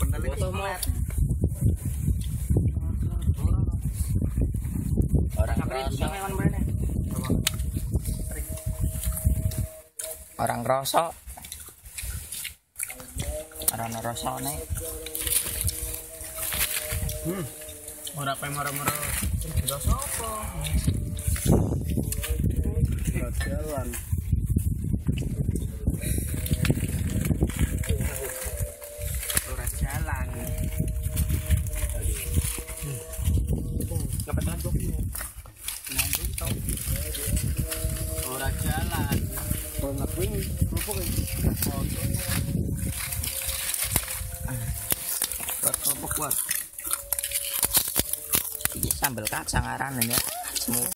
bener iki melet. Orang kroso. Orang kroso. Orang rosone. Ora pe moro-moro. Beda sapa? Jalan. Tau. Ora jalan. Kerupuk ya. Buat kerupuk buat. Iki sambal kacang aran ya. Semua